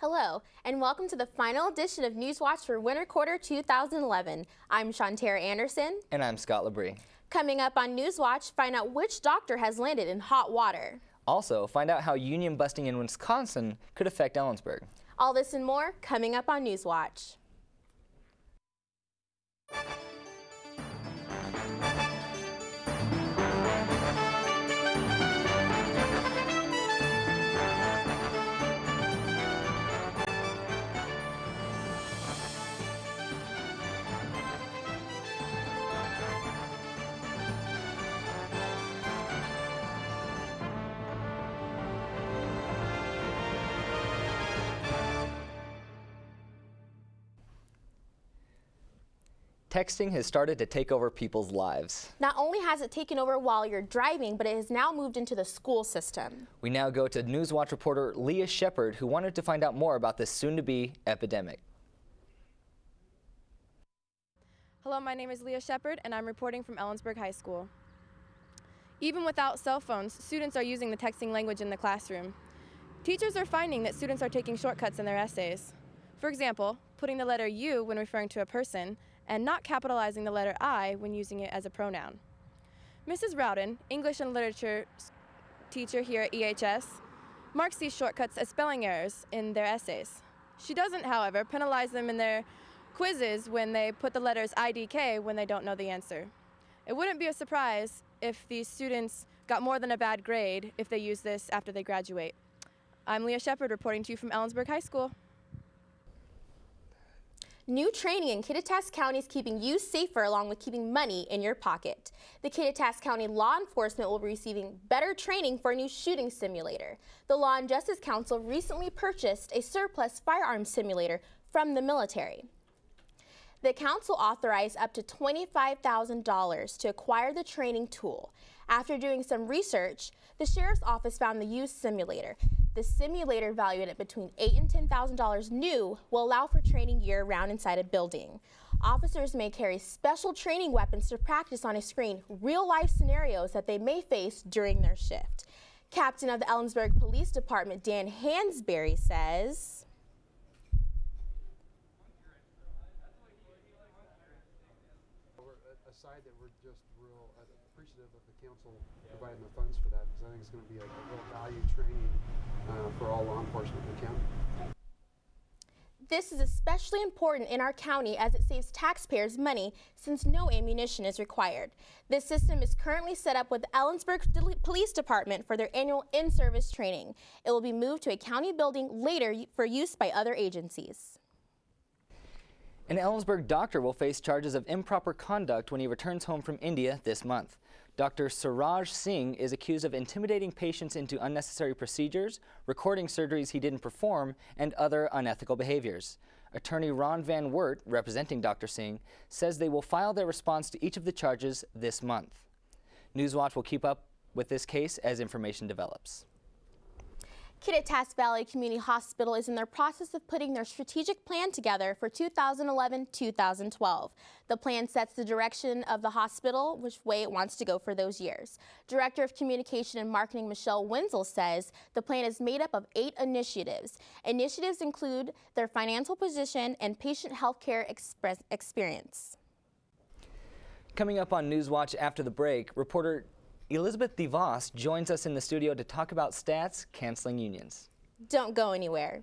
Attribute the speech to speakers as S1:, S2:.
S1: Hello, and welcome to the final edition of Newswatch for Winter Quarter 2011. I'm Shantara Anderson.
S2: And I'm Scott Labrie.
S1: Coming up on Newswatch, find out which doctor has landed in hot water.
S2: Also, find out how union busting in Wisconsin could affect Ellensburg.
S1: All this and more coming up on Newswatch.
S2: Texting has started to take over people's lives.
S1: Not only has it taken over while you're driving, but it has now moved into the school system.
S2: We now go to Newswatch reporter Leah Shepard, who wanted to find out more about this soon-to-be epidemic.
S3: Hello, my name is Leah Shepard, and I'm reporting from Ellensburg High School. Even without cell phones, students are using the texting language in the classroom. Teachers are finding that students are taking shortcuts in their essays. For example, putting the letter U when referring to a person and not capitalizing the letter I when using it as a pronoun. Mrs. Rowden, English and Literature teacher here at EHS, marks these shortcuts as spelling errors in their essays. She doesn't, however, penalize them in their quizzes when they put the letters IDK when they don't know the answer. It wouldn't be a surprise if these students got more than a bad grade if they use this after they graduate. I'm Leah Shepard reporting to you from Ellensburg High School.
S1: New training in Kittitas County is keeping you safer along with keeping money in your pocket. The Kittitas County Law Enforcement will be receiving better training for a new shooting simulator. The Law and Justice Council recently purchased a surplus firearm simulator from the military. The council authorized up to $25,000 to acquire the training tool. After doing some research, the sheriff's office found the used simulator. The simulator valued at between 8 and $10,000 new will allow for training year-round inside a building. Officers may carry special training weapons to practice on a screen real-life scenarios that they may face during their shift. Captain of the Ellensburg Police Department, Dan Hansberry, says, uh,
S4: aside that we're just real uh, appreciative of the council providing the funds for that because I think it's going to be a, a real value training uh, for all law enforcement in the county.
S1: This is especially important in our county as it saves taxpayers money since no ammunition is required. This system is currently set up with Ellensburg Police Department for their annual in-service training. It will be moved to a county building later for use by other agencies.
S2: An Ellensburg doctor will face charges of improper conduct when he returns home from India this month. Dr. Suraj Singh is accused of intimidating patients into unnecessary procedures, recording surgeries he didn't perform, and other unethical behaviors. Attorney Ron Van Wert, representing Dr. Singh, says they will file their response to each of the charges this month. Newswatch will keep up with this case as information develops.
S1: Kittitas Valley Community Hospital is in their process of putting their strategic plan together for 2011-2012. The plan sets the direction of the hospital, which way it wants to go for those years. Director of Communication and Marketing Michelle Wenzel says the plan is made up of eight initiatives. Initiatives include their financial position and patient health care experience.
S2: Coming up on Newswatch after the break, reporter Elizabeth DeVos joins us in the studio to talk about stats canceling unions.
S1: Don't go anywhere.